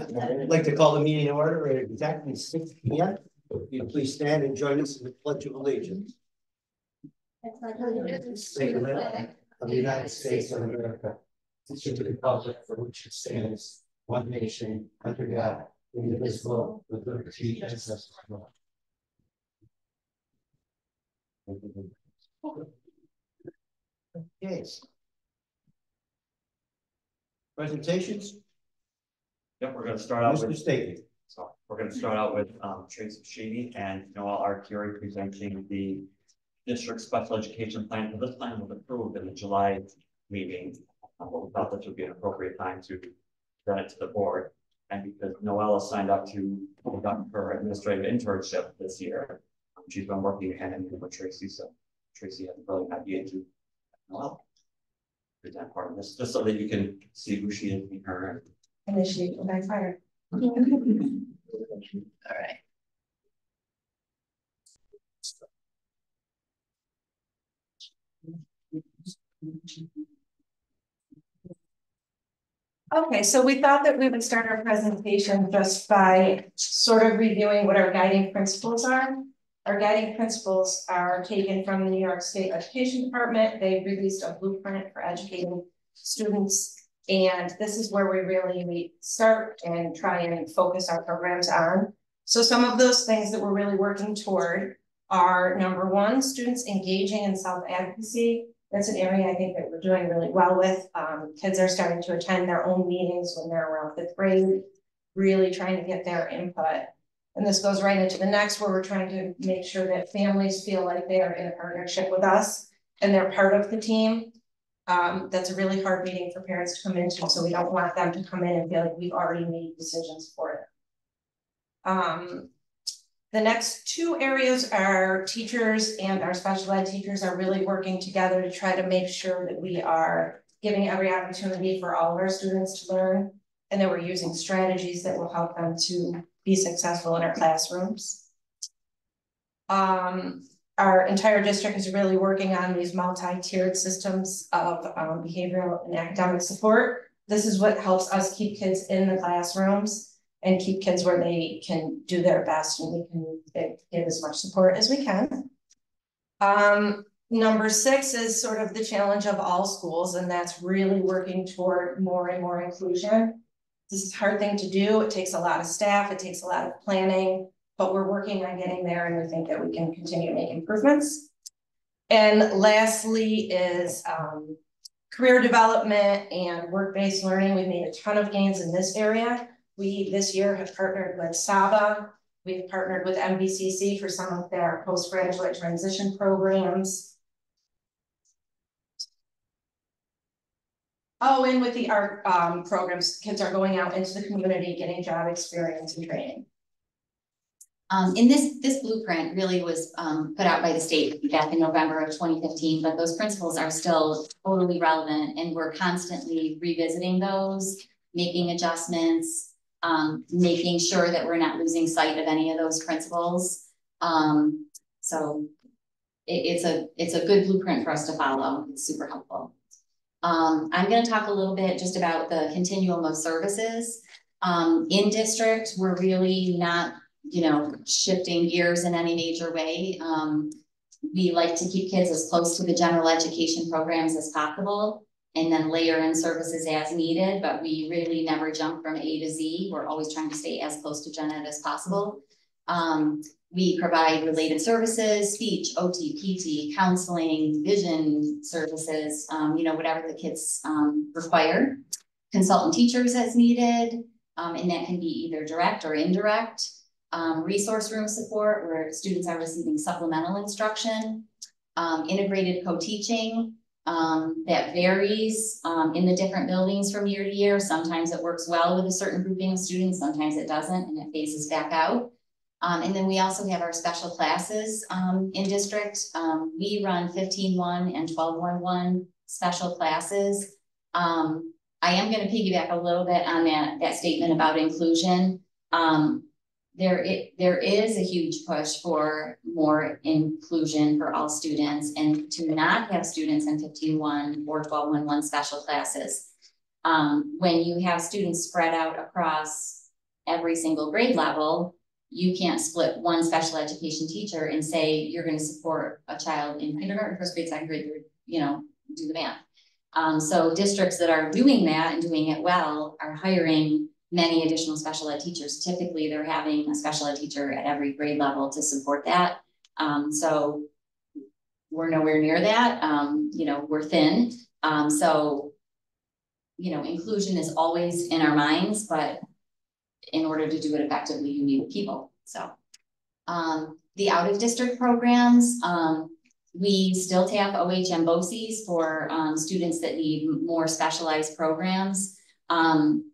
I'd like to call the meeting to order at exactly six P M. You please stand and join us in the pledge of allegiance. Of the United States of America. To the republic for which it stands, one nation, under God, indivisible, with liberty and justice for all. Okay. Presentations, Yep, we're gonna start out Mr. with, Staley. so we're gonna start out with um Tracy Shady and Noel Arcuri presenting the. District special education plan, So this plan was approved in the July meeting. Uh, but we thought this would be an appropriate time to present it to the board. And because has signed up to conduct her administrative internship this year. um, She's been working hand in hand with Tracy, so Tracy has a brilliant idea to. Noel. Present part of this, just so that you can see who she is in her initiate will backfire. All right. Okay, so we thought that we would start our presentation just by sort of reviewing what our guiding principles are. Our guiding principles are taken from the New York State Education Department. They've released a blueprint for educating students and this is where we really start and try and focus our programs on. So some of those things that we're really working toward are number one, students engaging in self-advocacy. That's an area I think that we're doing really well with. Um, kids are starting to attend their own meetings when they're around fifth grade, really trying to get their input. And this goes right into the next where we're trying to make sure that families feel like they are in a partnership with us and they're part of the team. Um, that's a really hard meeting for parents to come into, so we don't want them to come in and feel like we've already made decisions for them. Um, the next two areas are teachers and our special ed teachers are really working together to try to make sure that we are giving every opportunity for all of our students to learn. And that we're using strategies that will help them to be successful in our classrooms. Um, our entire district is really working on these multi-tiered systems of um, behavioral and academic support. This is what helps us keep kids in the classrooms and keep kids where they can do their best and we can give as much support as we can. Um, number six is sort of the challenge of all schools, and that's really working toward more and more inclusion. This is a hard thing to do. It takes a lot of staff, it takes a lot of planning, but we're working on getting there and we think that we can continue to make improvements. And lastly is um, career development and work-based learning. We've made a ton of gains in this area. We this year have partnered with SABA. We've partnered with MVCC for some of their postgraduate transition programs. Oh, and with the art um, programs, kids are going out into the community, getting job experience and training. Um, and this, this blueprint really was, um, put out by the state back in November of twenty fifteen, but those principles are still totally relevant and we're constantly revisiting those, making adjustments, um, making sure that we're not losing sight of any of those principles. Um, so it, it's a, it's a good blueprint for us to follow. It's super helpful. Um, I'm gonna talk a little bit just about the continuum of services. Um, in district, we're really not you know, shifting gears in any major way. Um, we like to keep kids as close to the general education programs as possible and then layer in services as needed, but we really never jump from A to Z. We're always trying to stay as close to gen ed as possible. Um, we provide related services, speech, OT, PT, counseling, vision services, um, you know, whatever the kids um, require. Consultant teachers as needed, um, and that can be either direct or indirect um, resource room support where students are receiving supplemental instruction, um, integrated co-teaching um, that varies um, in the different buildings from year to year. Sometimes it works well with a certain grouping of students, sometimes it doesn't and it phases back out. Um, and then we also have our special classes um, in district. we run 15-1 and 12-1-1 special classes. I am going to piggyback a little bit on that, that statement about inclusion. Um, there, there is a huge push for more inclusion for all students and to not have students in 15-1 or 12-1-1 special classes. Um, when you have students spread out across every single grade level, you can't split one special education teacher and say you're gonna support a child in kindergarten, first grade, second grade, you know, do the math. Um, so districts that are doing that and doing it well are hiring many additional special ed teachers. Typically, they're having a special ed teacher at every grade level to support that. Um, so we're nowhere near that. Um, you know, we're thin. Um, so, you know, inclusion is always in our minds, but in order to do it effectively, you need people. So, um, the out of district programs, um, we still tap OHM BOCES for um, students that need more specialized programs. Um,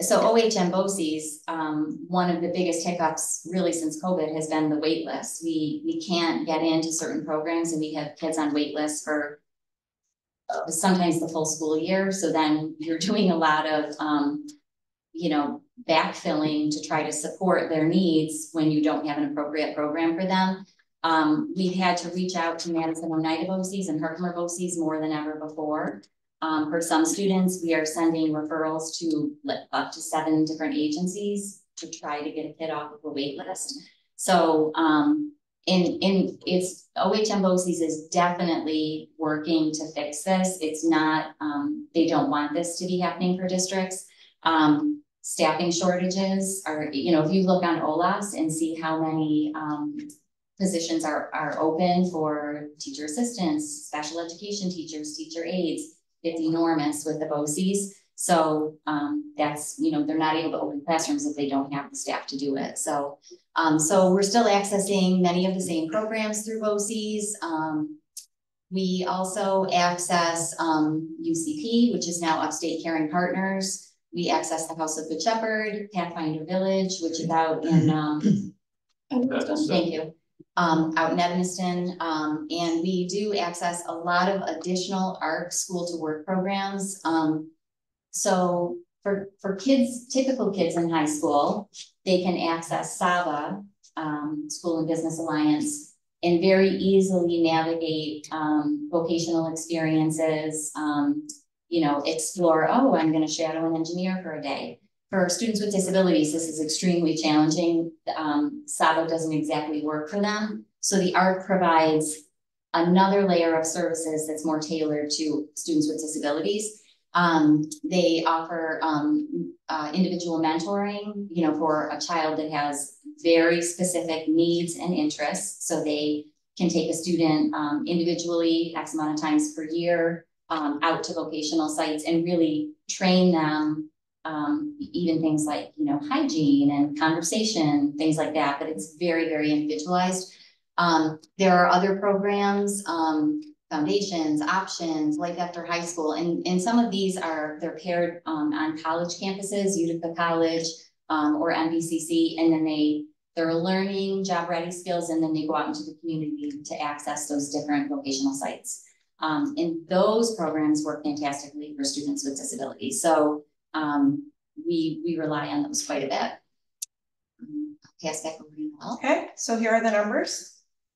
so OHM BOCES, um, one of the biggest hiccups really since COVID has been the wait list. We, we can't get into certain programs and we have kids on wait lists for uh, sometimes the full school year. So then you're doing a lot of, um, you know, backfilling to try to support their needs when you don't have an appropriate program for them. Um, we've had to reach out to Madison Oneida BOCES and Herkimer BOCES more than ever before. Um, for some students, we are sending referrals to up to seven different agencies to try to get a kid off of a wait list. So, um, in, in, it's, OHM BOCES is definitely working to fix this. It's not, um, they don't want this to be happening for districts. Um, staffing shortages are, you know, if you look on OLAS and see how many, um, positions are, are open for teacher assistants, special education teachers, teacher aides. It's enormous with the BOCES. So um, that's, you know, they're not able to open classrooms if they don't have the staff to do it. So, um, so we're still accessing many of the same programs through BOCES. Um, we also access um, UCP, which is now Upstate Caring Partners. We access the House of Good Shepherd, Pathfinder Village, which is out in, um, thank you, um, out in Edmeston. Um, and we do access a lot of additional ARC school to work programs. Um, so for, for kids, typical kids in high school, they can access SABA, um, School and Business Alliance, and very easily navigate um, vocational experiences, um, you know, explore, oh, I'm going to shadow an engineer for a day. For students with disabilities, this is extremely challenging. Um, SABA doesn't exactly work for them. So the ARC provides another layer of services that's more tailored to students with disabilities. Um, they offer um, uh, individual mentoring, you know, for a child that has very specific needs and interests. So they can take a student um, individually X amount of times per year um, out to vocational sites and really train them um, even things like, you know, hygiene and conversation, things like that, but it's very, very individualized. Um, there are other programs, um, foundations, options, life after high school, and, and some of these are, they're paired um, on college campuses, Utica College um, or MVCC, and then they, they're learning job ready skills, and then they go out into the community to access those different vocational sites. Um, and those programs work fantastically for students with disabilities. So um, we, we rely on those quite a bit. Um, pass back over to Noel. Okay, so here are the numbers.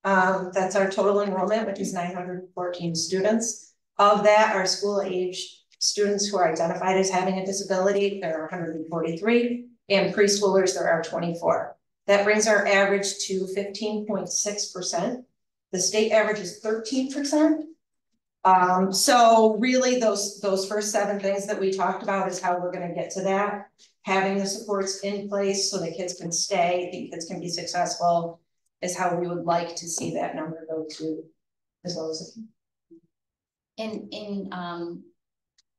Um, that's our total enrollment, which is nine hundred and fourteen students. Of that, our school age students who are identified as having a disability, there are hundred and forty-three, and preschoolers, there are twenty-four. That brings our average to fifteen point six percent. The state average is thirteen percent. Um, so really those, those first seven things that we talked about is how we're gonna get to that. Having the supports in place so the kids can stay, the kids can be successful is how we would like to see that number go to as well as. In, in, um,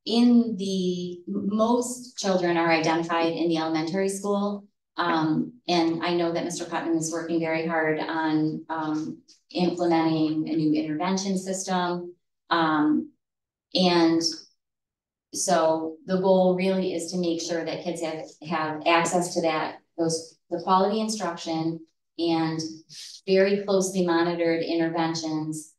in the, most children are identified in the elementary school. Um, and I know that Mr. Putnam is working very hard on, um, implementing a new intervention system. Um, and so the goal really is to make sure that kids have, have access to that, those, the quality instruction and very closely monitored interventions.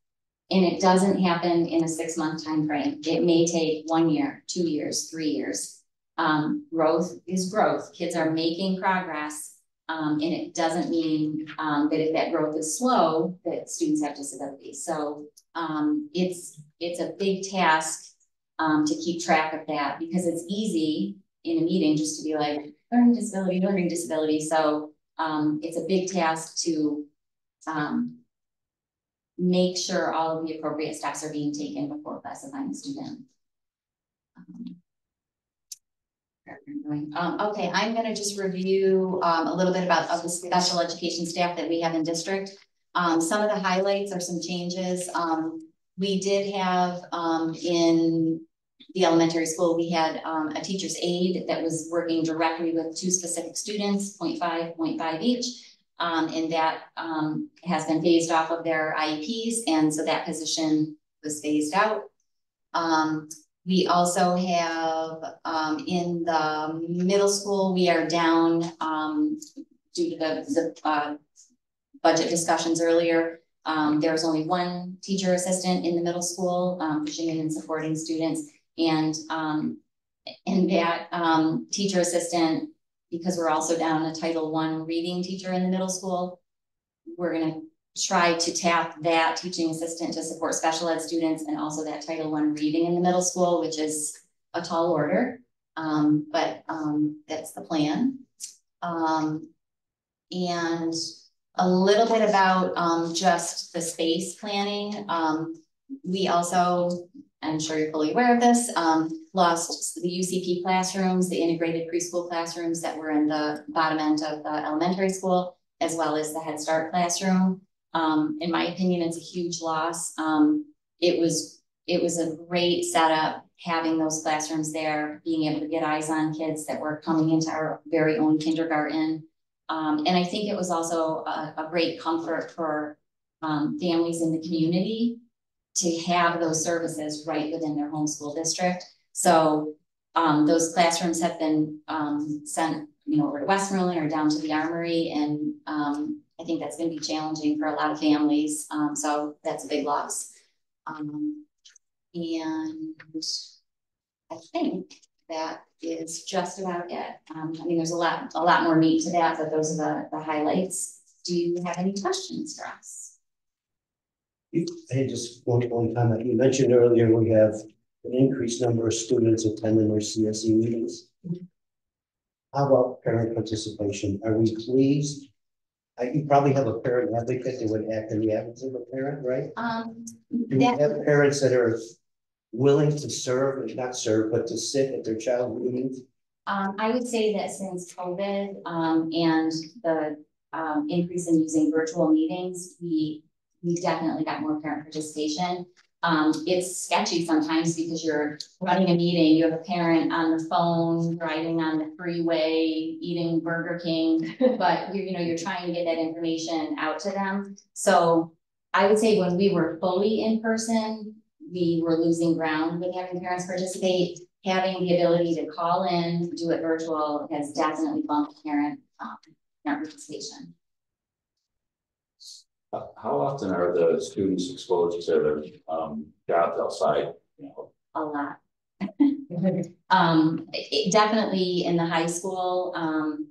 And it doesn't happen in a six month time frame. It may take one year, two years, three years. Um, growth is growth. Kids are making progress. Um, and it doesn't mean um, that if that growth is slow, that students have disabilities. So um, it's it's a big task um, to keep track of that because it's easy in a meeting just to be like, learning disability, learning disability, so, um, it's a big task to, um, make sure all of the appropriate steps are being taken before classifying a student. Um, okay, I'm gonna just review, um, a little bit about the special education staff that we have in district. Um, some of the highlights are some changes, um, we did have, um, in the elementary school, we had, um, a teacher's aide that was working directly with two specific students, 0.5, 0.5 each. And that, has been phased off of their IEPs, and so that position was phased out. Um, we also have, um, in the middle school, we are down, um, due to the, the, uh, budget discussions earlier. Um, only one teacher assistant in the middle school, um, pushing in and supporting students. And, um, and that, um, teacher assistant, because we're also down a Title One reading teacher in the middle school, we're gonna try to tap that teaching assistant to support special ed students and also that Title One reading in the middle school, which is a tall order. Um, but, um, that's the plan. Um, and a little bit about, um, just the space planning. Um, we also, I'm sure you're fully aware of this, um, lost the UCP classrooms, the integrated preschool classrooms that were in the bottom end of the elementary school, as well as the Head Start classroom. Um, in my opinion, it's a huge loss. Um, it was, it was a great setup, having those classrooms there, being able to get eyes on kids that were coming into our very own kindergarten. Um, and I think it was also a, a great comfort for, um, families in the community to have those services right within their home school district. So, um, those classrooms have been, um, sent, you know, over to Westmoreland or down to the Armory and, I think that's gonna be challenging for a lot of families, um, so that's a big loss. Um, and I think that is just about it. Um, I mean, there's a lot, a lot more meat to that, but those are the, the highlights. Do you have any questions for us? Hey, just one, one comment. You mentioned earlier, we have an increased number of students attending our CSE meetings. How about parent participation? Are we pleased? Uh, you probably have a parent advocate that would act in the absence of a parent, right? Um, Do we that, have parents that are willing to serve, and not serve, but to sit at their child's meetings? um, I would say that since COVID, um, and the, um, increase in using virtual meetings, we, we definitely got more parent participation. Um, it's sketchy sometimes because you're running a meeting, you have a parent on the phone, driving on the freeway, eating Burger King. But you, you know, you're trying to get that information out to them. So I would say when we were fully in person, we were losing ground with having parents participate. Having the ability to call in, do it virtual has definitely bumped parent, um, parent participation. How often are the students exposed to their um jobs outside, you know? a lot. Um, it definitely in the high school, um,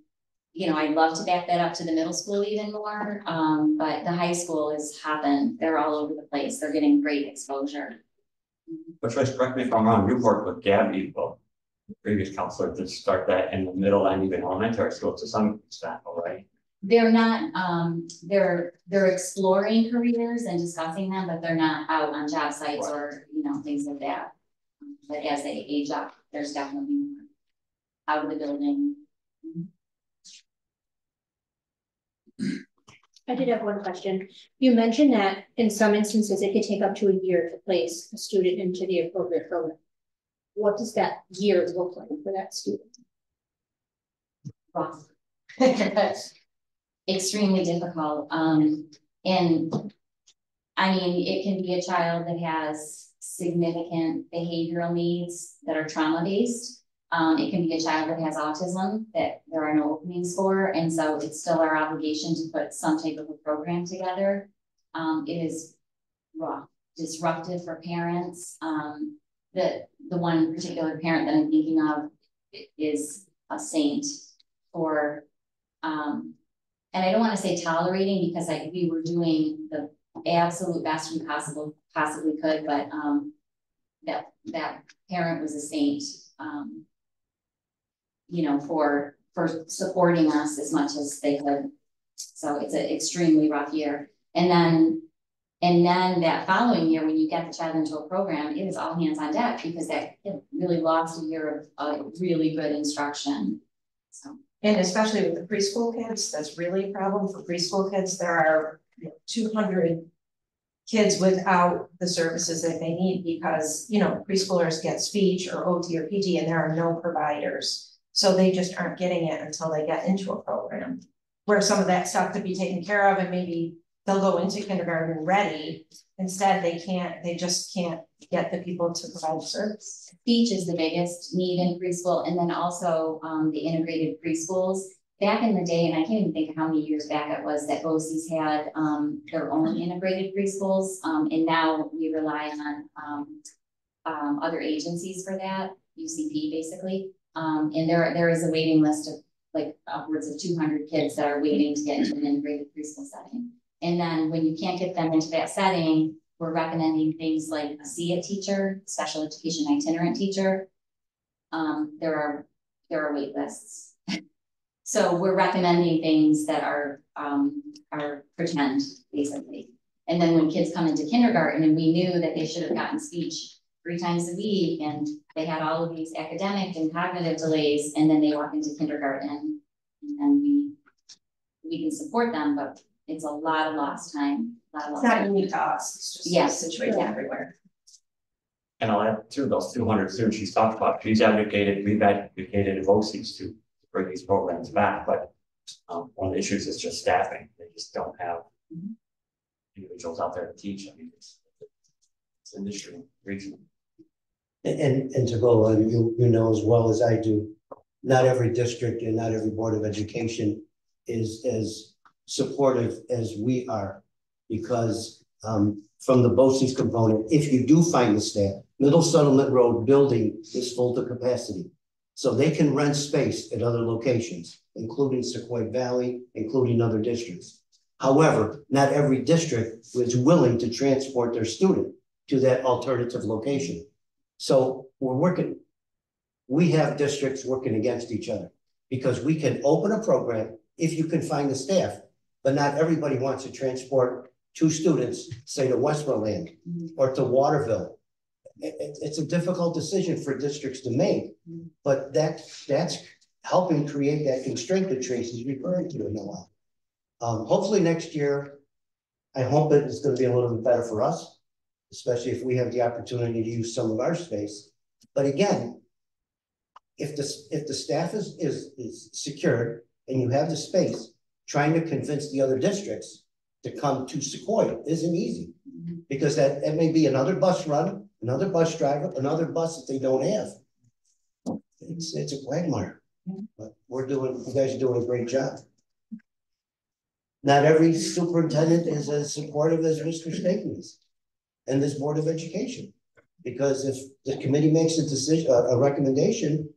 you know, I'd love to back that up to the middle school even more, um, but the high school is hopping, they're all over the place, they're getting great exposure. But Joyce, correct me if I'm wrong, you've worked with Gabby, well, previous counselor to start that in the middle and even elementary school to some extent, all right? They're not, um, they're, they're exploring careers and discussing them, but they're not out on job sites or, you know, things like that. But as they age up, there's definitely more out of the building. I did have one question. You mentioned that in some instances, it could take up to a year to place a student into the appropriate program. What does that year look like for that student? rough. Extremely difficult, um, and. I mean, it can be a child that has significant behavioral needs that are trauma-based. Um, it can be a child that has autism that there are no openings for, and so it's still our obligation to put some type of a program together. Um, it is rough, disruptive for parents, um, the, the one particular parent that I'm thinking of is a saint for, um, and I don't wanna say tolerating because like we were doing the absolute best we possible, possibly could, but, um, that, that parent was a saint, um, you know, for, for supporting us as much as they could. So it's an extremely rough year. And then, and then that following year, when you get the child into a program, it is all hands on deck because that kid really lost a year of, of really good instruction. So, And especially with the preschool kids, that's really a problem for preschool kids. There are two hundred kids without the services that they need because, you know, preschoolers get speech or OT or PT and there are no providers. So they just aren't getting it until they get into a program. Where some of that stuff could be taken care of and maybe they'll go into kindergarten ready. Instead, they can't, they just can't get the people to provide service. speech is the biggest need in preschool, and then also, um, the integrated preschools. Back in the day, and I can't even think of how many years back it was that BOCES had, um, their own integrated preschools, um, and now we rely on, um, um, other agencies for that, UCP basically. Um, and there, there is a waiting list of like upwards of two hundred kids that are waiting to get into an integrated preschool setting. And then when you can't get them into that setting, we're recommending things like a SEIT teacher, special education itinerant teacher. Um, there are, there are wait lists. So we're recommending things that are, um, are pretend, basically. And then when kids come into kindergarten and we knew that they should have gotten speech three times a week and they had all of these academic and cognitive delays, and then they walk into kindergarten. And then we, we can support them, but it's a lot of lost time, a lot of It's lost not time. unique to us, it's just a situation yeah. everywhere. And I'll add to those two hundred students she's talked about, she's advocated, we've advocated BOCES to bring these programs back, but. Um, one of the issues is just staffing, they just don't have. Mhm. Individuals out there to teach, I mean, it's. It's an issue, region. And, and, and to go, and you, you know as well as I do, not every district and not every board of education is as supportive as we are. Because, um, from the BOCES component, if you do find the staff, Middle Settlement Road building is full to capacity. So they can rent space at other locations, including Sauquoit Valley, including other districts. However, not every district was willing to transport their student to that alternative location. So we're working. We have districts working against each other because we can open a program if you can find the staff. But not everybody wants to transport two students, say to Westmoreland Mhm. or to Waterville. It- it- it's a difficult decision for districts to make, Mhm. but that, that's helping create that constraint that Tracy's referring to in a while. Um, hopefully next year, I hope it is gonna be a little bit better for us especially if we have the opportunity to use some of our space. But again, if the, if the staff is, is, is secured and you have the space, trying to convince the other districts to come to Sauquoit isn't easy. Mhm. Because that, that may be another bus run, another bus driver, another bus that they don't have. It's, it's a quagmire, but we're doing, you guys are doing a great job. Not every superintendent is as supportive as Mr. Staken is and this Board of Education. Because if the committee makes a decision, a, a recommendation,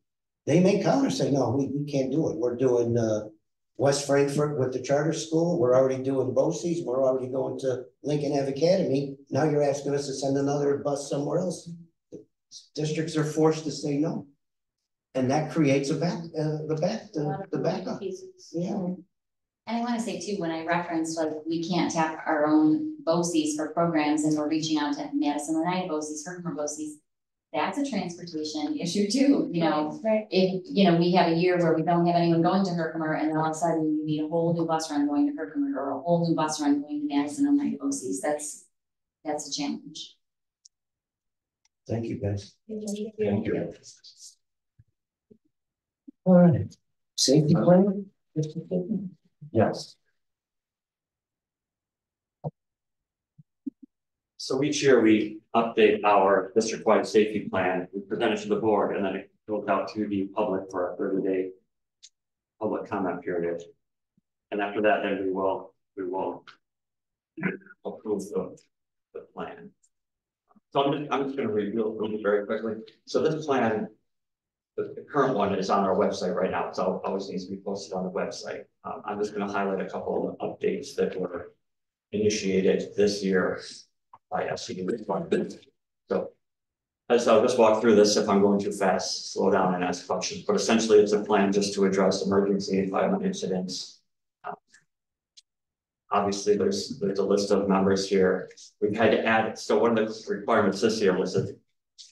they may counter say, no, we, we can't do it. We're doing, uh, West Frankfurt with the charter school. We're already doing BOCES. We're already going to Lincoln Ave Academy. Now you're asking us to send another bus somewhere else. Districts are forced to say no. And that creates a back, uh, the back, the, the backup. Yeah. And I wanna say too, when I referenced like, we can't tap our own BOCES for programs and we're reaching out to Madison Oneida BOCES, Herkimer BOCES. That's a transportation issue too, you know, Right, if, you know, we have a year where we don't have anyone going to Herkimer and then all of a sudden you need a whole new bus run going to Herkimer or a whole new bus run going to Madison Oneida BOCES, that's, that's a challenge. Thank you, guys. Thank you. All right. Safety plan? Mr. Pittman? Yes. So each year we update our district-wide safety plan, we present it to the board, and then it goes out to the public for a thirty-day public comment period. And after that, then we will, we will approve the, the plan. So I'm just, I'm just gonna review it very quickly. So this plan, the, the current one is on our website right now, so it always needs to be posted on the website. Um, I'm just gonna highlight a couple of updates that were initiated this year by. So As I'll just walk through this, if I'm going too fast, slow down and ask questions, but essentially it's a plan just to address emergency and violent incidents. Um, Obviously, there's, there's a list of members here. We've had to add, so one of the requirements this year was that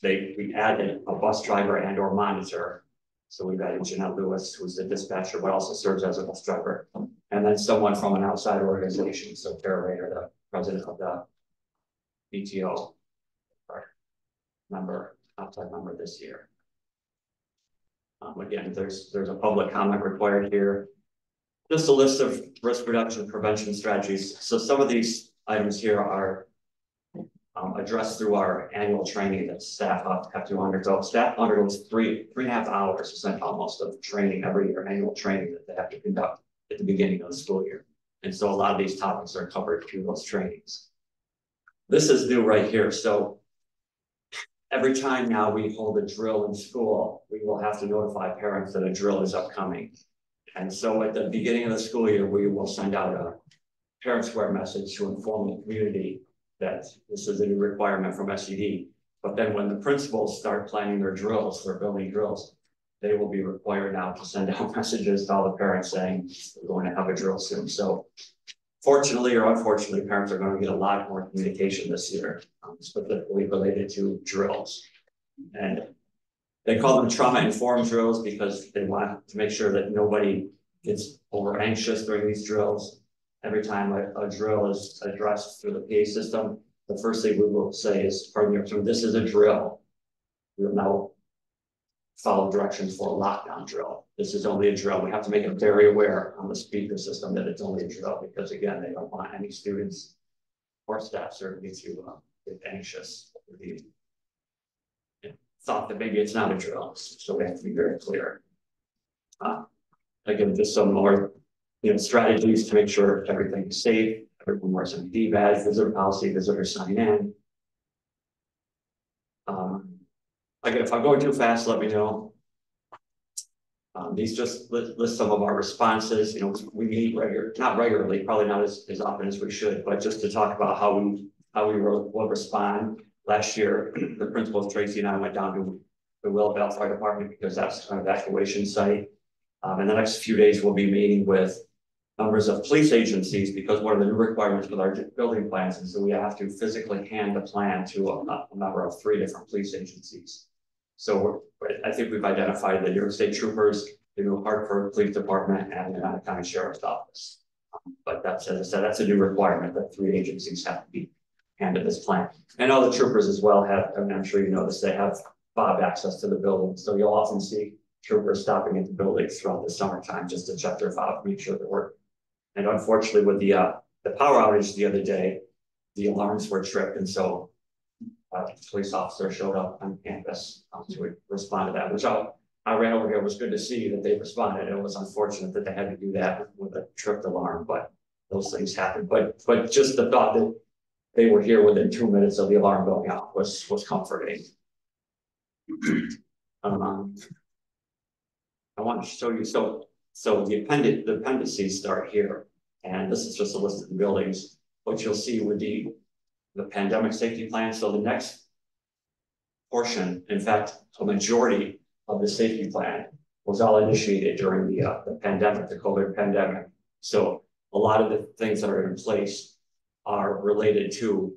they, we added a bus driver and or monitor. So we've added Jeanette Lewis, who's the dispatcher, but also serves as a bus driver. And then someone from an outside organization, so Tara Rayner, the president of the BTO. or Member, outside member this year. Um, again, there's, there's a public comment required here. Just a list of risk reduction prevention strategies. So some of these items here are um, addressed through our annual training that staff have to undergo. Staff undergoes three, three and a half hours, essentially almost of training every year, annual training that they have to conduct at the beginning of the school year. And so a lot of these topics are covered through those trainings. This is new right here, so every time now we hold a drill in school, we will have to notify parents that a drill is upcoming. And so at the beginning of the school year, we will send out a parent square message to inform the community that this is a new requirement from SED. But then when the principals start planning their drills, their building drills, they will be required now to send out messages to all the parents saying, we're going to have a drill soon. So fortunately or unfortunately, parents are going to get a lot more communication this year, um, specifically related to drills. And they call them trauma informed drills because they want to make sure that nobody gets over anxious during these drills. Every time a, a drill is addressed through the PA system, the first thing we will say is, pardon so this is a drill. We will now follow directions for a lockdown drill. This is only a drill. We have to make it very aware on the speaker system that it's only a drill because again, they don't want any students or staff certainly to uh, get anxious. or be thought that maybe it's not a drill, so we have to be very clear. Uh, again, just some more, you know, strategies to make sure everything is safe, everyone wears an ID badge, visitor policy, visitor sign in. Um, again, if I'm going too fast, let me know. Um, these just list, list some of our responses, you know, we meet regular, not regularly, probably not as, as often as we should, but just to talk about how we, how we will, will respond. Last year, the principals, Tracy and I went down to the Willville Fire Department because that's an evacuation site. Um, in the next few days, we'll be meeting with members of police agencies because one of the new requirements with our building plans is that we have to physically hand the plan to a, a number of three different police agencies. So I think we've identified the New York State Troopers, the New Hartford Police Department, and the Oneida County Sheriff's Office. Um, but that's, as I said, that's a new requirement that three agencies have to be handed this plan. And all the troopers as well have, I'm sure you noticed, they have fob access to the building. So you'll often see troopers stopping at the buildings throughout the summertime just to check their fob, make sure they're working. And unfortunately, with the uh, the power outage the other day, the alarms were tripped, and so uh, police officer showed up on campus um, to respond to that, which I, I ran over here. It was good to see that they responded. It was unfortunate that they had to do that with a tripped alarm, but those things happen. But but just the thought that they were here within two minutes of the alarm going out was was comforting. um, I want to show you so so the appendix, the appendices start here, and this is just a list of the buildings. What you'll see with the, the pandemic safety plan, so the next portion, in fact, a majority of the safety plan was all initiated during the, uh, the pandemic, the COVID pandemic. So a lot of the things that are in place are related to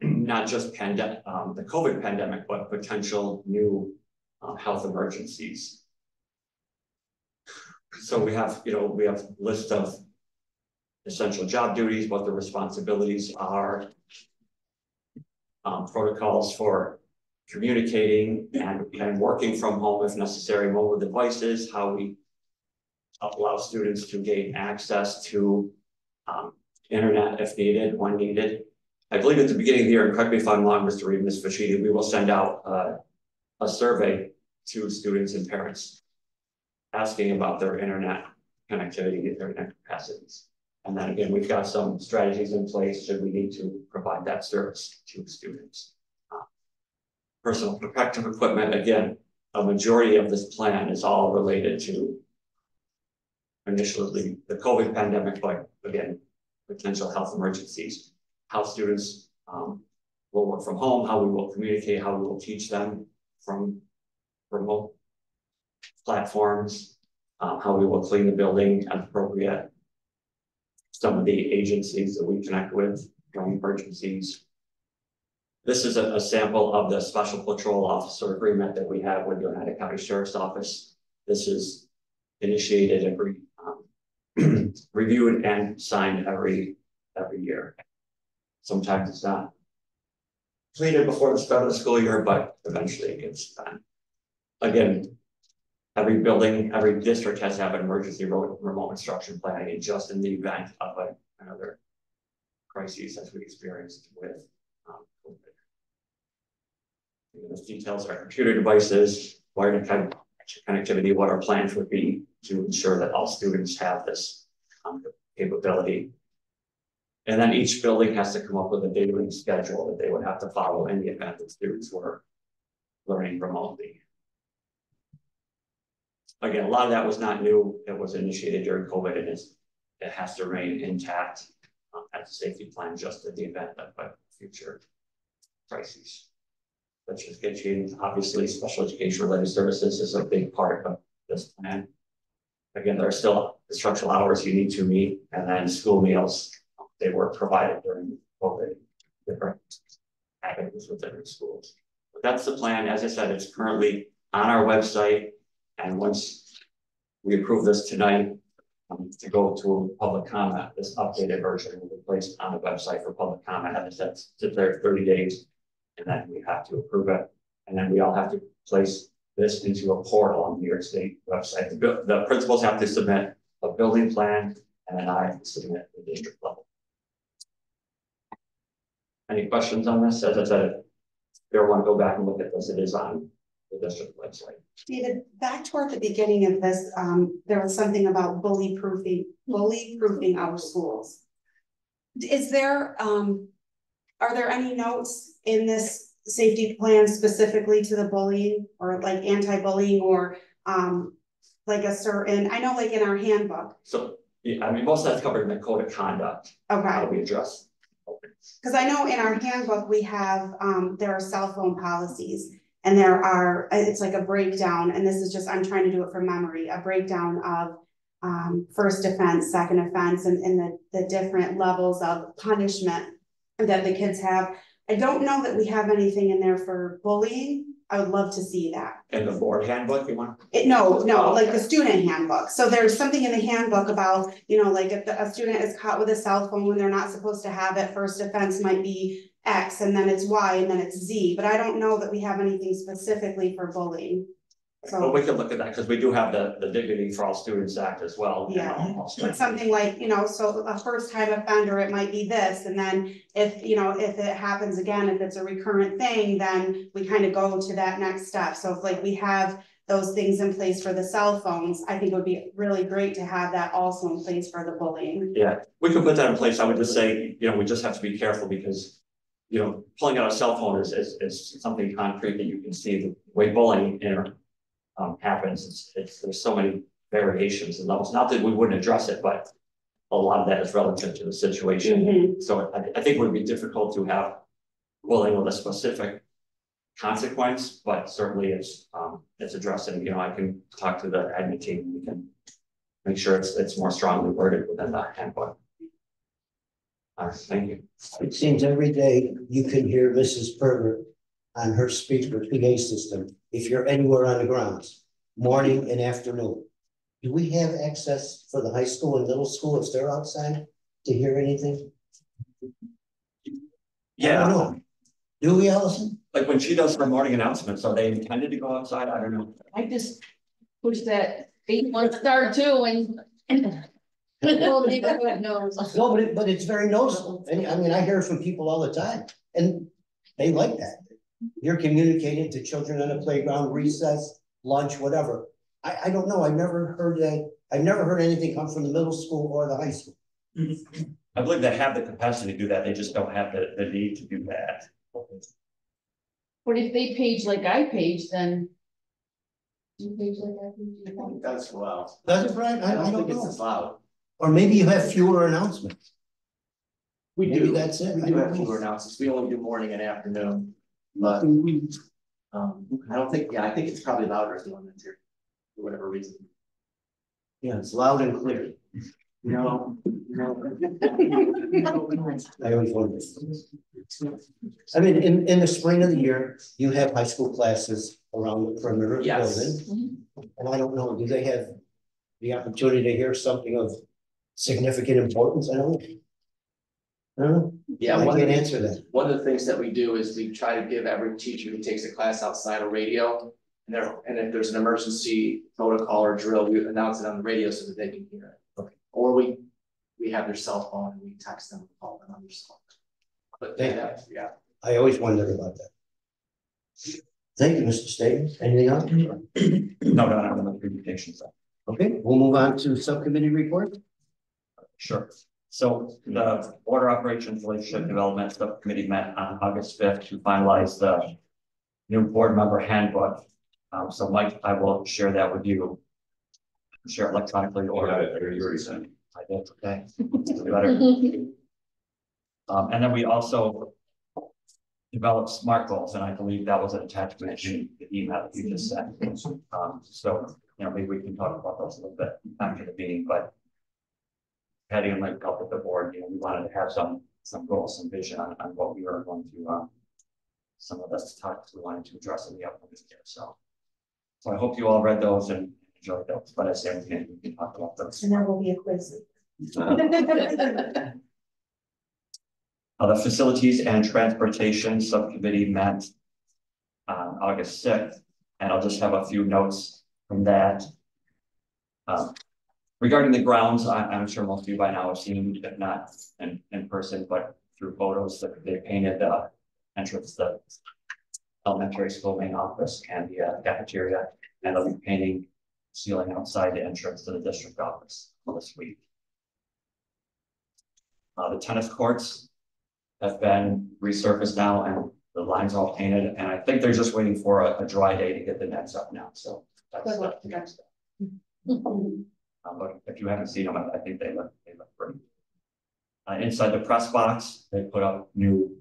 not just pandemic, um, the COVID pandemic, but potential new uh, health emergencies. So we have, you know, we have list of essential job duties, what the responsibilities are. Um, protocols for communicating and, and working from home if necessary, mobile devices, how we allow students to gain access to um, internet if needed, when needed. I believe at the beginning of the year, and correct me if I'm wrong, Mr. Reed, Ms. Fashidi, we will send out uh, a survey to students and parents asking about their internet connectivity, their internet capacities. And then again, we've got some strategies in place should we need to provide that service to students. Uh, personal protective equipment, again, a majority of this plan is all related to initially the COVID pandemic, but again, potential health emergencies, how students um, will work from home, how we will communicate, how we will teach them from remote platforms, um, how we will clean the building as appropriate. Some of the agencies that we connect with during emergencies. This is a, a sample of the special patrol officer agreement that we have with the Oneida County Sheriff's Office. This is initiated every, um, reviewed and signed every, every year. Sometimes it's not completed before the start of the school year, but eventually it gets done. Again, every building, every district has to have an emergency remote instruction and just in the event of a- another crisis as we experienced with, um, COVID. Those details are computer devices, wired connectivity, what our plans would be to ensure that all students have this, um, capability. And then each building has to come up with a daily schedule that they would have to follow in the event that students were learning remotely. Again, a lot of that was not new. It was initiated during COVID and is, it has to remain intact um, as a safety plan just in the event of future crises. Such kitchen, obviously, special education related services is a big part of this plan. Again, there are still instructional hours you need to meet and then school meals they were provided during COVID, different activities within the schools. But that's the plan. As I said, it's currently on our website. And once we approve this tonight, um, to go to public comment, this updated version will be placed on the website for public comment. And sit there thirty days. And then we have to approve it. And then we all have to place this into a portal on the New York State website. The, the principals have to submit a building plan and then I have to submit the district level. Any questions on this? As I said, if you ever want to go back and look at this, it is on the district website. David, back toward the beginning of this, um, there was something about bully proofing, bully proofing our schools. Is there, um, are there any notes in this safety plan specifically to the bullying or like anti-bullying or, um, like a certain, I know like in our handbook, So, yeah, I mean, most of that's covered in the code of conduct, Okay. how we address. Cause I know in our handbook, we have, um, there are cell phone policies. And there are, uh, it's like a breakdown, and this is just, I'm trying to do it from memory, a breakdown of. Um, first offense, second offense, and, and the, the different levels of punishment that the kids have. I don't know that we have anything in there for bullying, I would love to see that. In the board handbook, you want? It, no, no, like the student handbook, so there's something in the handbook about, you know, like if the- a student is caught with a cell phone when they're not supposed to have it, first offense might be. X and then it's Y and then it's Z, but I don't know that we have anything specifically for bullying. Well, So we can look at that, because we do have the, the Dignity for All Students Act as well. you Yeah. know, also. it's something like, you know, so a first time offender, it might be this, and then if, you know, if it happens again, if it's a recurrent thing, then. We kind of go to that next step, so if like we have those things in place for the cell phones, I think it would be really great to have that also in place for the bullying. Yeah, we could put that in place. I would just say, you know, we just have to be careful because. You know, pulling out a cell phone is, is, is something concrete that you can see the way bullying, know. Um, happens, it's, it's, there's so many variations and levels, not that we wouldn't address it, but. A lot of that is relative to the situation, Mhm. so I, I think it would be difficult to have. Bullying with a specific. Consequence, but certainly it's, um, it's addressed and, you know, I can talk to the admin team, we can. Make sure it's, it's more strongly worded within the handbook. All right, thank you. It seems every day you can hear Mrs. Berger on her speaker PA system, if you're anywhere on the grounds, morning and afternoon. Do we have access for the high school and middle school if they're outside to hear anything? Yeah. I don't Yeah, know. Do we, Allison? like when she does her morning announcements, are they intended to go outside? I don't know. I just push that eight one star too and. The whole neighborhood knows. No, but it, but it's very noticeable. And I mean, I hear from people all the time and they like that. You're communicating to children on the playground, recess, lunch, whatever. I, I don't know. I've never heard that. I've never heard anything come from the middle school or the high school. I believe they have the capacity to do that. They just don't have the, the need to do that. But if they page like I page, then. You page like I page, you don't. That's right. Does it, Brian? I, I don't think know. loud. Or maybe you have fewer announcements. We Maybe do, that's it. we I do have know. fewer announcements. We only do morning and afternoon, but um, I don't think, yeah, I think it's probably louder at the elementary. For whatever reason. Yeah, it's loud and clear. No, no. I always wondered. I mean, in, in the spring of the year, you have high school classes around the perimeter of the Yes. building. And I don't know, do they have the opportunity to hear something of significant importance? I don't. I don't know. Yeah, I one can't the, answer that. one of the things that we do is we try to give every teacher who takes a class outside a radio. And there, and if there's an emergency protocol or drill, we announce it on the radio so that they can hear it. Okay. Or we, we have their cell phone and we text them, call them on their cell. phone. But they have, yeah. I always wondered about that. Thank you, Mr. State. Anything else? No, no, no, no, communications. Okay, we'll move on to subcommittee report. Sure. So the Water Operations Leadership Development Subcommittee met on August fifth to finalize the new board member handbook. Um, so Mike, I will share that with you. Share electronically You or. got it, I already already it. I did, okay. Better. Um, and then we also developed SMART goals, and I believe that was an attachment in the email that you just sent. Um, so, you know, maybe we can talk about those a little bit after the meeting, but Patty and Mike helped with the board, you know, we wanted to have some, some goals, some vision on, on what we were going to, um, some of the topics we wanted to address in the upcoming year, so. So I hope you all read those and enjoyed those, but I say we can, we can talk about those. And there will be a quiz. Uh, the Facilities and Transportation Subcommittee met on August sixth, and I'll just have a few notes from that. Um, regarding the grounds, I, I'm sure most of you by now have seen, if not in, in person, but through photos, that they painted the entrance, the elementary school main office and the uh, cafeteria, and they'll be painting ceiling outside the entrance to the district office this week. Uh, the tennis courts have been resurfaced now and the lines all painted, and I think they're just waiting for a, a dry day to get the nets up now, so. that's- Good luck that's Um, but if you haven't seen them, I I think they look, they look great. Uh, inside the press box, they put up new,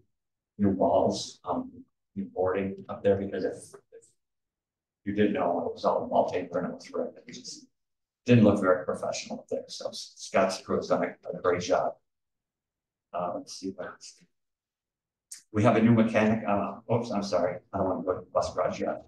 new walls, um, new boarding up there, because if, if you didn't know, it was all wallpaper and it was red, it just didn't look very professional up there, so Scott's crew has done a, a great job. Uh, let's see what else. We have a new mechanic, uh, oops, I'm sorry, I don't want to go to the bus garage yet.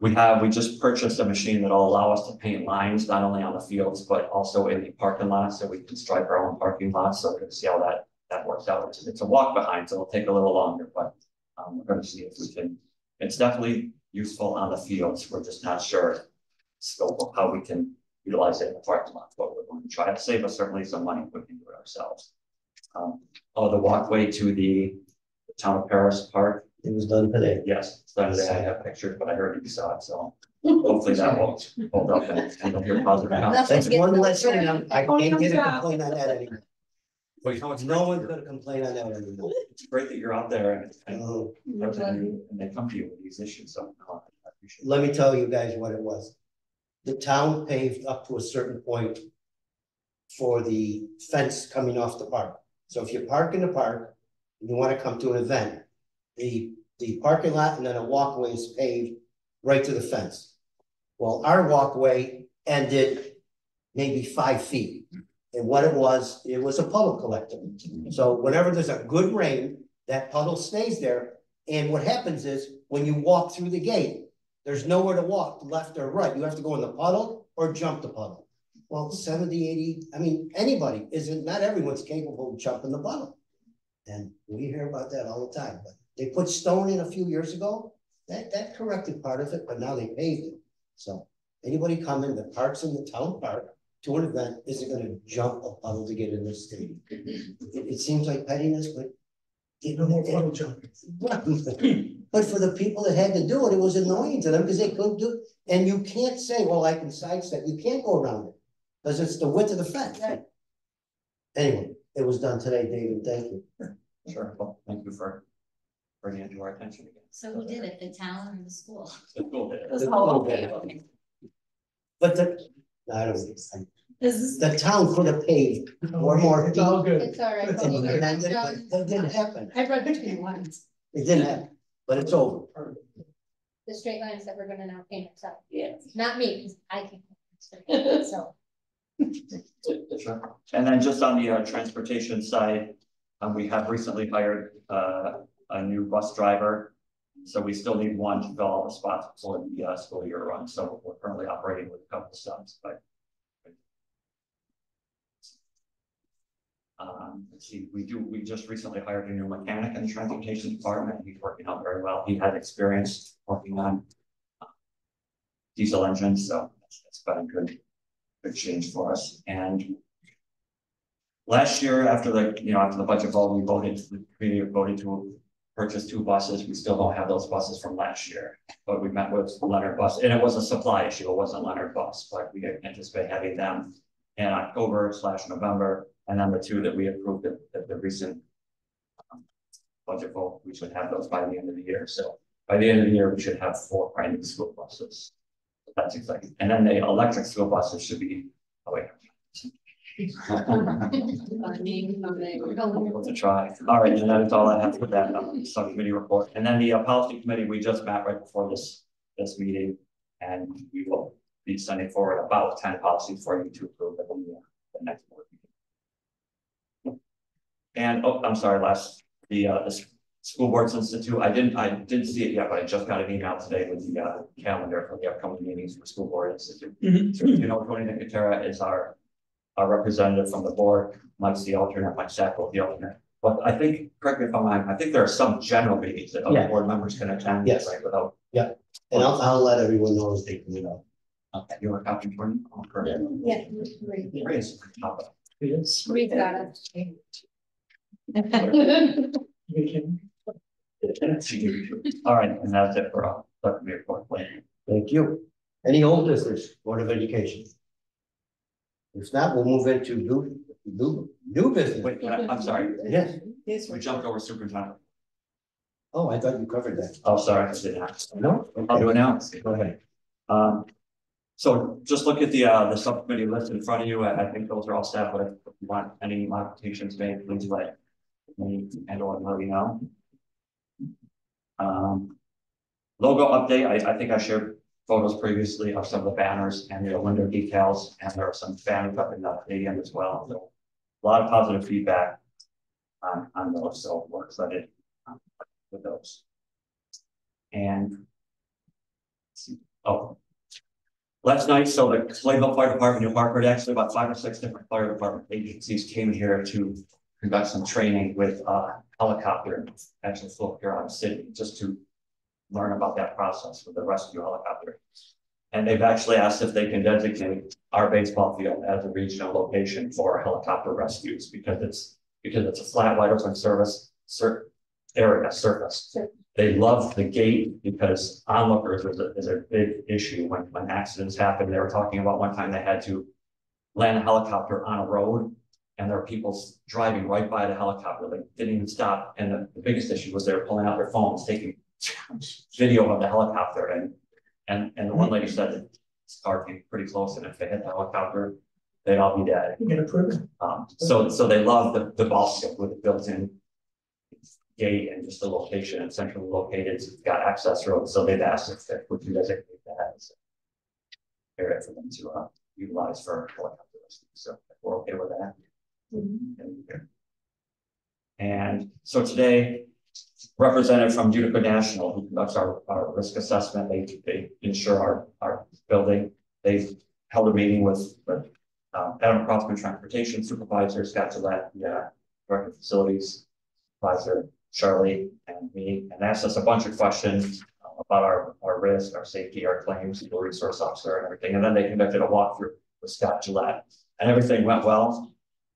We have, we just purchased a machine that'll allow us to paint lines, not only on the fields, but also in the parking lot, so we can stripe our own parking lots, so we're gonna see how that, that works out. It's, it's a walk behind, so it'll take a little longer, but, um, we're gonna see if we can. It's definitely useful on the fields, we're just not sure scope of how we can utilize it in the parking lot, but we're going to try to save us certainly some money if we can do it ourselves. Um, oh, the walkway to the the town of Paris Park, It was done today. yes, it's done today, I have pictures, but I heard you saw it, so hopefully that won't hold up and and you'll hear positive comments. That's one less thing, I'm- I can't get a complaint on that anymore. Well, you know, it's No great, one's gonna complain on that anymore. it's great that you're out there and, and, Uh, and they come to you with these issues, so uh, I appreciate it. Let me tell you guys what it was. The town paved up to a certain point for the fence coming off the park. So if you park in the park, and you wanna come to an event, the, the parking lot and then a walkway is paved right to the fence. Well, our walkway ended maybe five feet. And what it was, it was a puddle collector. So whenever there's a good rain, that puddle stays there. And what happens is, when you walk through the gate, there's nowhere to walk, left or right. You have to go in the puddle or jump the puddle. Well, 70, 80, I mean, anybody isn't, not everyone's capable of jumping the puddle. And we hear about that all the time, but they put stone in a few years ago. That, that corrected part of it, but now they paved it. So anybody coming that parks in the town park to an event isn't gonna jump a puddle to get in the stadium. It, it seems like pettiness, but. You know, puddle jumping. But for the people that had to do it, it was annoying to them because they couldn't do, it. and you can't say, well, I can sidestep, you can't go around it. Cause it's the width of the fence. Anyway, it was done today, David, thank you. Sure, well, thank you for bringing it to our attention again. So who did it, the town or the school? The school did it. This The whole little bit. But the, I don't, I- Is The town could have paid four more. It's all good. It's all right. And Tony. that didn't- but that didn't happen. I read between the lines. It didn't happen, but it's over. The straight lines that we're gonna now pay ourselves, Yes. not me, 'cause I can't. So, Sure. And then just on the uh transportation side, um, we have recently hired uh a new bus driver. So we still need one to fill all the spots before the uh school year runs, so we're currently operating with a couple of subs, but. Um, let's see, we do, we just recently hired a new mechanic in the transportation department, he's working out very well, he had experience working on. uh, Diesel engines, so that's that's been a good big change for us and. Last year, after the, you know, after the budget vote, we voted, the committee voted to purchase two buses. We still don't have those buses from last year. But we met with Leonard Bus, and it was a supply issue. It wasn't Leonard Bus, but we anticipate having them. In October slash November, and then the two that we approved at, at the recent. um, Budget vote, we should have those by the end of the year. So by the end of the year, we should have four brand new school buses. That's exciting. And then the electric school buses should be, oh wait. To try. All right, and that is all I have for that um, subcommittee report. And then the uh, policy committee, we just met right before this, this meeting. And we will be sending forward about ten policies for you to approve at the, uh, the next board meeting. And, oh, I'm sorry, last, the, uh, the School Boards Institute, I didn't, I didn't see it yet, but I just got an email today with the, uh, calendar for the upcoming meetings for School Board Institute. So you know, Tony Nicotera is our, our representative from the board, Mike's the alternate, Mike Sacco the alternate. But I think, correct me if I'm wrong, I think there are some general meetings that other Yeah. board members can attend, Yes. right, without. Yeah, and I'll, I'll let everyone know as they come in. Okay, you're a captain for me? Oh, correct. yeah. Great. Top up. Read that. All right, and that's it for, let me report. Thank you. Any old business, Board of Education? If not, we'll move into new, new, new business. Wait, I- I'm sorry, Yes. Yes. we jumped over superintendent. Oh, I thought you covered that. Oh, sorry, I did not. No? I'll do it now. Go ahead. Um, so just look at the, uh, the subcommittee list in front of you. I, I think those are all set, but if you want any modifications made, please let me and or let me know. Um, logo update, I, I think I shared photos previously of some of the banners and the window details, and there are some banners up in the stadium as well. So A lot of positive feedback on, on those, so we're excited um, with those. And. Oh. Last night, so the Clayville Fire Department in Hartford, actually about five or six different fire department agencies came here to conduct some training with uh helicopter, actually flew here the city, just to learn about that process with the rescue helicopter. And they've actually asked if they can designate our baseball field as a regional location for helicopter rescues, because it's, because it's a flat, wide open service, cer- area, surface. They love the gate because onlookers is a, is a big issue when, when accidents happen. They were talking about one time they had to land a helicopter on a road and there were people driving right by the helicopter, they didn't even stop. And the, the biggest issue was they were pulling out their phones, taking video of the helicopter and, and, and the one lady said that this car came pretty close and if they hit the helicopter, they'd all be dead. You it. Um, so, so they love the, the ball skip with the built-in gate and just the location and centrally located, it's got access roads, so they've asked if they would you designate that as an area for them to, uh, utilize for helicopter rescue, so we're okay with that. And- And so today, representative from Utica National, who conducts our, our risk assessment, they, they ensure our, our building. They've held a meeting with, with, uh, Adam Crossman Transportation Supervisor, Scott Gillette, the, Director of Facilities Supervisor, Charlie, and me, and asked us a bunch of questions uh, about our, our risk, our safety, our claims, the resource officer and everything. And then they conducted a walkthrough with Scott Gillette, and everything went well.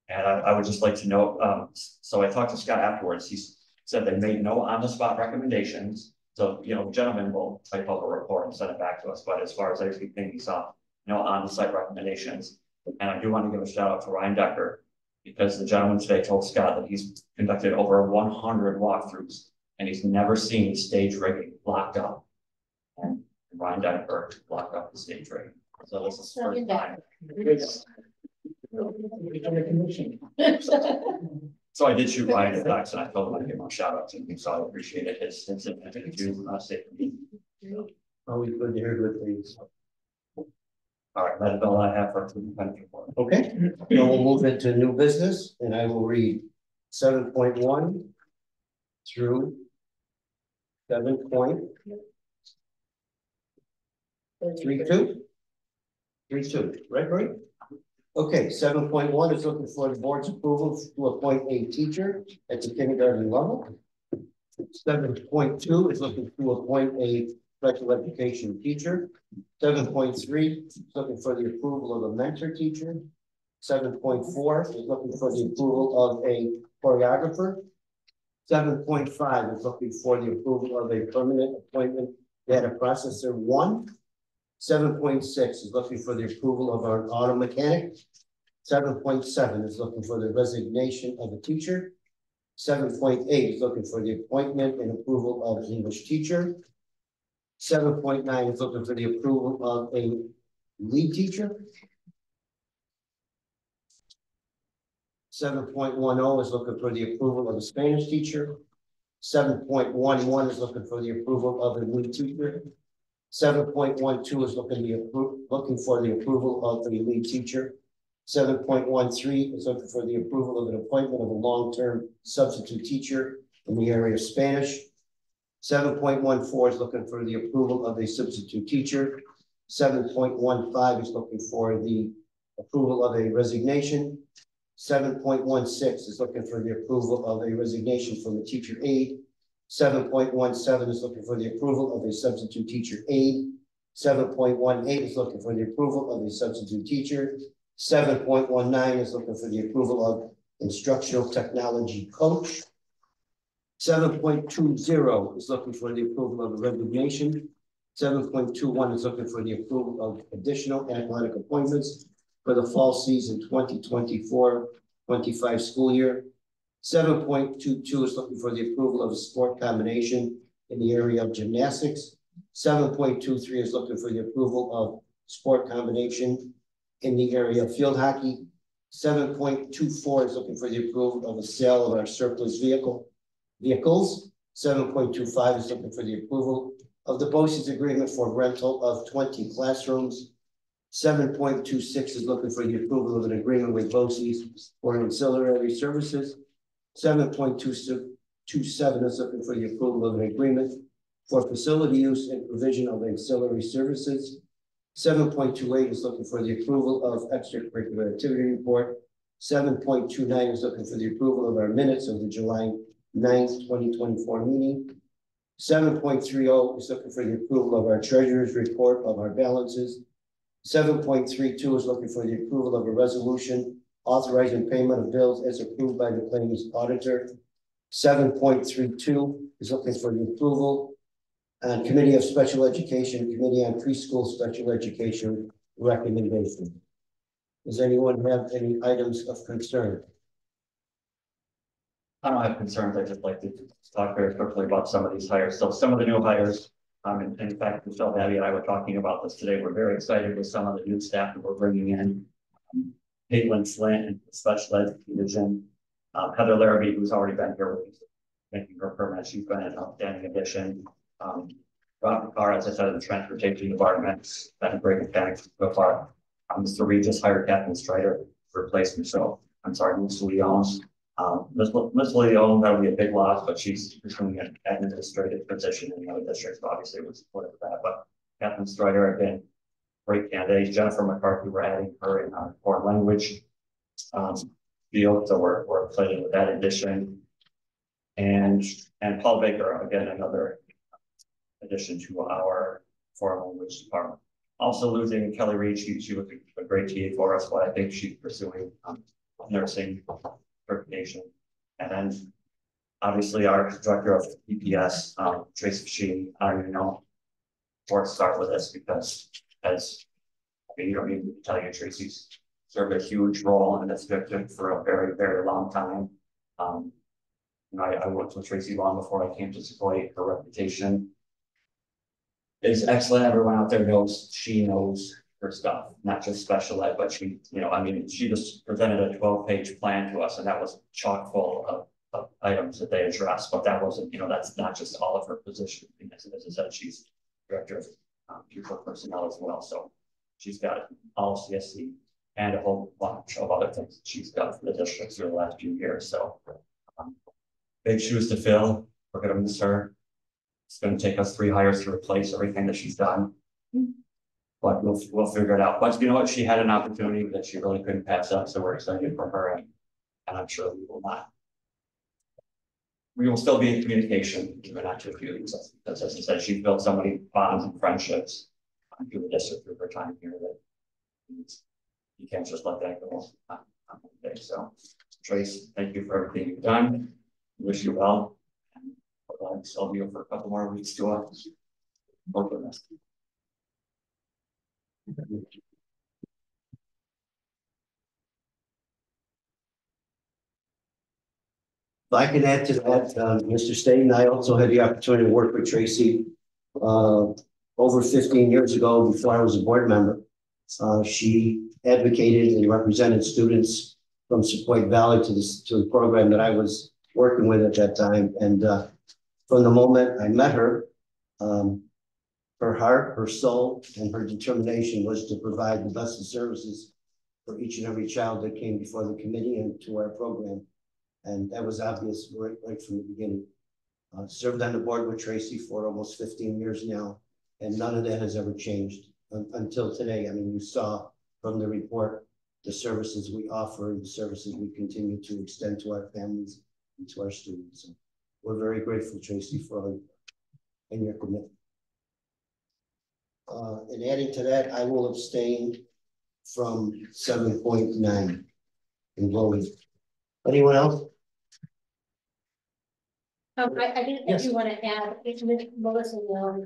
And I, I would just like to note, um, so I talked to Scott afterwards, he said they made no on-the-spot recommendations. So, you know, gentlemen will type up a report and send it back to us, but as far as I everything he saw, no on-the-site recommendations. And I do want to give a shout out to Ryan Decker, because the gentleman today told Scott that he's conducted over one hundred walkthroughs, and he's never seen stage rigging locked up. And Ryan Decker locked up the stage rigging, so this is the first time. So I did shoot Ryan a text and I told him I'd give him a shout out to him, so I appreciate it, his, his intent to, uh, say. Always good to hear good things. All right, that's all I have for the country report. Okay, then we'll move into new business and I will read seven point one through seven point three two. Three two, right, Marie? Okay, seven point one is looking for the board's approval to appoint a teacher at the kindergarten level. Seven point two is looking to appoint a special education teacher. Seven point three is looking for the approval of a mentor teacher. Seven point four is looking for the approval of a choreographer. Seven point five is looking for the approval of a permanent appointment data processor one. Seven point six is looking for the approval of our auto mechanic. Seven point seven is looking for the resignation of a teacher. Seven point eight is looking for the appointment and approval of an English teacher. Seven point nine is looking for the approval of a lead teacher. Seven point one oh is looking for the approval of a Spanish teacher. Seven point one one is looking for the approval of a new teacher. Seven point one two is looking the looking for the approval of the lead teacher. Seven point one three is looking for the approval of an appointment of a long-term substitute teacher in the area of Spanish. Seven point one four is looking for the approval of a substitute teacher. Seven point one five is looking for the approval of a resignation. Seven point one six is looking for the approval of a resignation from a teacher aide. Seven point one seven is looking for the approval of a substitute teacher aide. Seven point one eight is looking for the approval of a substitute teacher. Seven point one nine is looking for the approval of instructional technology coach. Seven point two zero is looking for the approval of a resignation. Seven point two one is looking for the approval of additional athletic appointments for the fall season 2024-25 school year. Seven point two two is looking for the approval of a sport combination in the area of gymnastics. Seven point two three is looking for the approval of sport combination in the area of field hockey. Seven point two four is looking for the approval of a sale of our surplus vehicle vehicles. Seven point two five is looking for the approval of the BOCES agreement for rental of twenty classrooms. Seven point two six is looking for the approval of an agreement with BOCES for ancillary services. Seven point two two seven is looking for the approval of an agreement for facility use and provision of ancillary services. Seven point two eight is looking for the approval of extracurricular activity report. Seven point two nine is looking for the approval of our minutes of the July 9th, twenty twenty-four meeting. Seven point three oh is looking for the approval of our treasurer's report of our balances. Seven point three two is looking for the approval of a resolution authorizing payment of bills as approved by the claims auditor. Seven point three two is looking for the approval and Committee of Special Education, Committee on Preschool Special Education recommendation. Does anyone have any items of concern? I don't have concerns, I just like to talk very quickly about some of these hires, so some of the new hires. Um, and in fact, Michelle, Abby and I were talking about this today, we're very excited with some of the new staff that we're bringing in. Um, Caitlin Slint in the special ed division, um, Heather Larrabee, who's already been here with. Making her permanent, she's been an outstanding addition, um, Rob as I said, in the transportation department, been a great mechanic so far. Um, Mr. Regis hired Captain Strider, to replace so I'm sorry, Ms. Leon's. Um, Ms. Leon, that'll be a big loss, but she's pursuing an administrative position in district, so obviously we're supportive of that, but Captain Strider, again, great candidate, Jennifer McCarthy, we're adding her in our foreign language um, field, so we're, we're excited with that addition. And, and Paul Baker, again, another addition to our foreign language department. Also losing Kelly Reed, she, she was a great TA for us, but I think she's pursuing um, nursing certification. And then obviously our director of EPS, um, Tracy Sheen, I don't even know where to start with this because as I mean, you don't need to tell you, Tracy's served a huge role in this district for a very, very long time. Um, you know, I, I worked with Tracy long before I came to Sauquoit, her reputation is excellent. Everyone out there knows, she knows her stuff, not just special ed, but she, you know, I mean, she just presented a twelve page plan to us and that was chock full of. Of items that they addressed, but that wasn't, you know, that's not just all of her position, because as I said, she's director of um, pupil personnel as well, so. She's got all CSE and a whole bunch of other things that she's done for the district for the last few years, so. um, Big shoes to fill, we're gonna miss her. It's gonna take us three hires to replace everything that she's done. But we'll, we'll figure it out, but you know what, she had an opportunity that she really couldn't pass up, so we're excited for her and. And I'm sure we will not. We will still be in communication, even after a few weeks, because as I said, she's built so many bonds and friendships. uh, Through the district, through her time here that. You can't just let that go so. Trace, thank you for everything you've done, wish you well. and I'll be here for a couple more weeks to us. Work with us. If I can add to that, um, Mr. Staten, I also had the opportunity to work with Tracy. Uh, over fifteen years ago, before I was a board member. Uh, she advocated and represented students from Sauquoit Valley to this, to the program that I was working with at that time, and, uh. From the moment I met her, um. Her heart, her soul, and her determination was to provide the best of services. For each and every child that came before the committee and to our program. And that was obvious right, right from the beginning. Uh, served on the board with Tracy for almost fifteen years now, and none of that has ever changed un- until today. I mean, you saw from the report. The services we offer, and the services we continue to extend to our families and to our students. We're very grateful, Tracy, for all and your commitment. Uh, and adding to that, I will abstain from seven point nine. In voting. Anyone else? Um, I, I did, I do wanna add, it's Miss Melissa Young.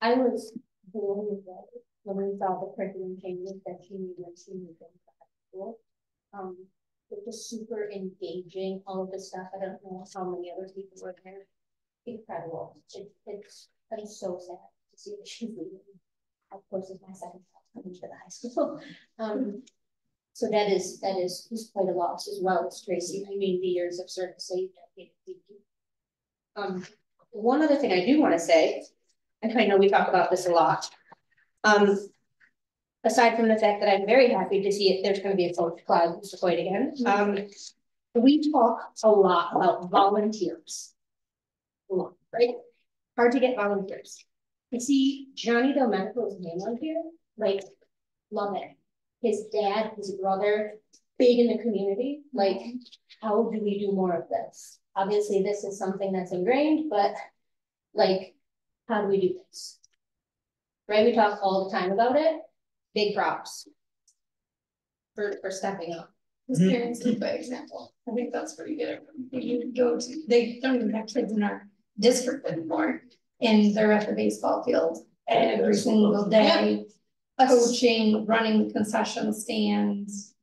I was blown away when we saw the curriculum changes that she made when she moved into high school. Um, it was super engaging, all of the stuff, I don't know how many other people were there. Incredible, it, it's, I'm so sad to see that she's leaving. Of course, it's my second child coming to the high school, um. So that is, that is, quite a loss as well as Tracy, I mean, the years of service, so you you. Um, one other thing I do wanna say, and I know we talk about this a lot. Um. Aside from the fact that I'm very happy to see it, there's gonna be a full cloud in Sauquoit again, um. We talk a lot about volunteers. A lot, right? Hard to get volunteers. I see Johnny Delmenico's name on here, like, love it. His dad, his brother, big in the community, like, how do we do more of this? Obviously, this is something that's ingrained, but like, how do we do this? Right, we talk all the time about it, big props. For, for stepping up. His mm-hmm. parents lead by example. I think that's pretty good. You go to, they don't even have kids in our district anymore. And they're at the baseball field every single day. Coaching, running the concession stands.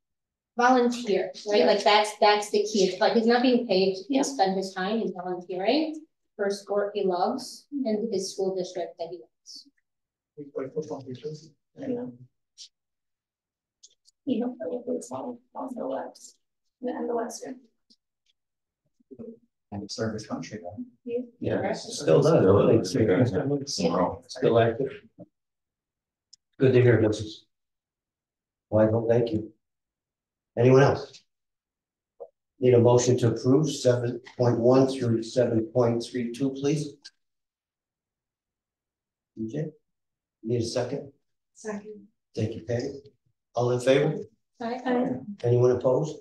Volunteer, right, like that's, that's the key, it's like he's not being paid Yeah. to spend his time in volunteering. For a sport he loves and his school district that he loves. You know, that would baseball on the west. And the western. And serve his country then. Yeah, still does. Still active. Good to hear, Mrs. Wonderful, thank you. Anyone else? Need a motion to approve seven point one through seven point three two, please? Okay, need a second? Second. Thank you, Patty. All in favor? I, Anyone opposed?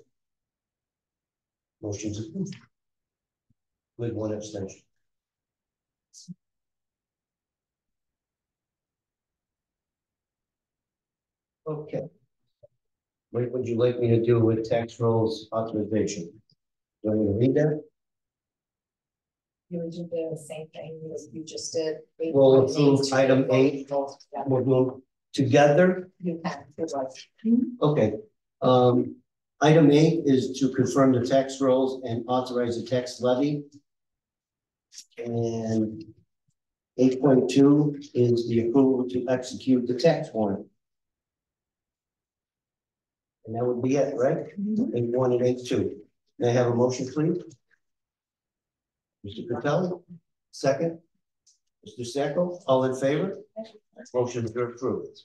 Motion's approved. With one abstention. Okay. What would you like me to do with tax rolls authorization? Do I need to read that? You would do the same thing as you just did. We'll approve item eight. We'll do together. You can, if you like. Okay, um, item eight is to confirm the tax rolls and authorize the tax levy. And eight point two is the approval to execute the tax warrant. And that would be it, right? Mm-hmm. Eight one and eight two. May I have a motion, please? Mr. Capelli, second. Mr. Sacco, all in favor? Motion is approved.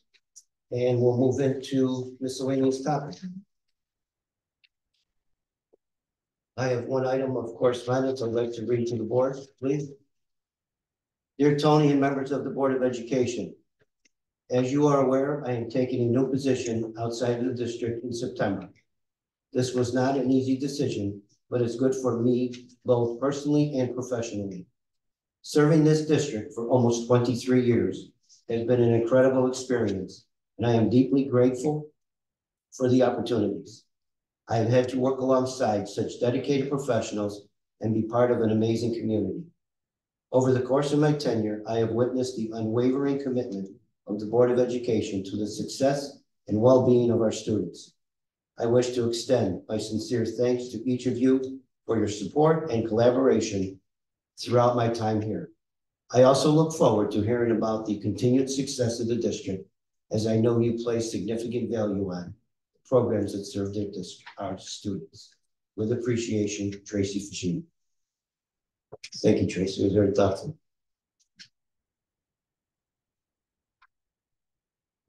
And we'll move into miscellaneous topics. I have one item of correspondence I'd like to read to the board, please. Dear Tony and members of the Board of Education. As you are aware, I am taking a new position outside of the district in September. This was not an easy decision, but it's good for me both personally and professionally. Serving this district for almost twenty-three years has been an incredible experience, and I am deeply grateful for the opportunities. I have had to work alongside such dedicated professionals and be part of an amazing community. Over the course of my tenure, I have witnessed the unwavering commitment of the Board of Education to the success and well-being of our students. I wish to extend my sincere thanks to each of you for your support and collaboration throughout my time here. I also look forward to hearing about the continued success of the district, as I know you place significant value on the programs that serve our students. With appreciation, Tracy Fashini. Thank you, Tracy. It was very thoughtful.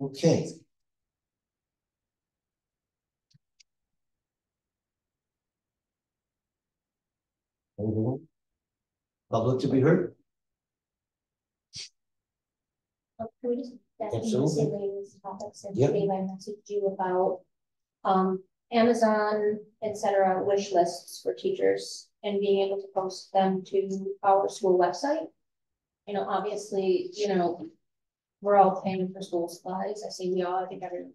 Okay. Anyone? Public to be heard? Uh, Can we just, back to Absolutely. miscellaneous topics and Yep. I messaged you about. Um, Amazon, et cetera, wish lists for teachers and being able to post them to our school website. You know, obviously, you know, we're all paying for school supplies, I say we all, I think everyone.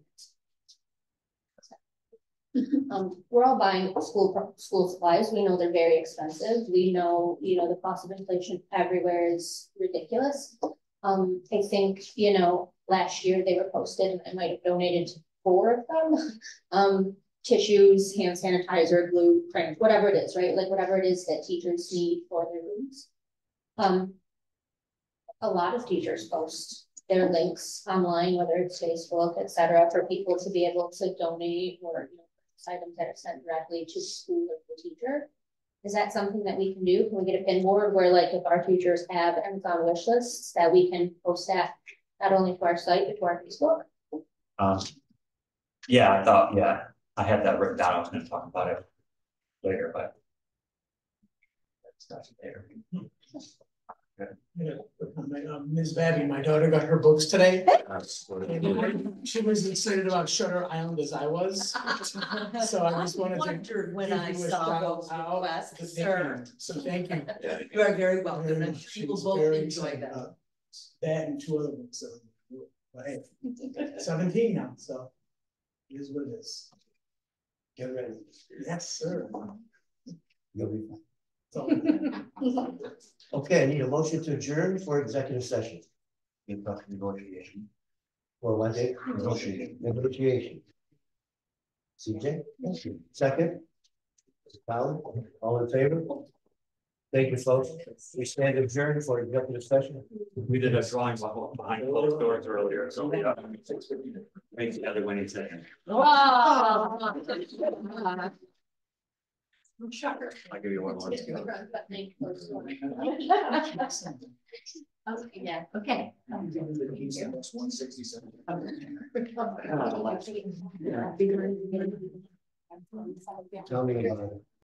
Um, we're all buying school, school supplies, we know they're very expensive, we know, you know, the cost of inflation everywhere is ridiculous. Um, I think, you know, last year they were posted and I might have donated four of them. Um, tissues, hand sanitizer, glue, crayons, whatever it is, right? Like whatever it is that teachers need for their rooms. Um. A lot of teachers post their links online, whether it's Facebook, et cetera, for people to be able to donate or, you know, items that are sent directly to school or the teacher. Is that something that we can do? Can we get a pin board where like if our teachers have Amazon wish lists that we can post that not only to our site, but to our Facebook? Um. Yeah, I thought, yeah, I had that written down, I was gonna talk about it later, but. That's not there. Yeah, um, Ms. Babby, my daughter got her books today. That's what it and She was excited about Shutter Island as I was. So I just wanted to. Wondered when I you a saw shout those out. requests, Thank sir. you. So thank you. Yeah. You are very welcome, Very and much. She people was both very enjoy excited them. about That and two other books. that But hey, seventeen now, so. It is what it is. Get ready. Yes, sir. You'll be fine. So, Okay, I need a motion to adjourn for executive session. Negotiation. For what day? Negotiation. Negotiation. CJ, second? Mr. Collins, all in favor? Thank you, folks. We stand adjourned for executive session. We did a drawing behind behind closed doors earlier, so. yeah. Make the other winning second. Oh. Shocker. I'll give you one more. Yeah, okay. One sixty-seven. Tell me about it.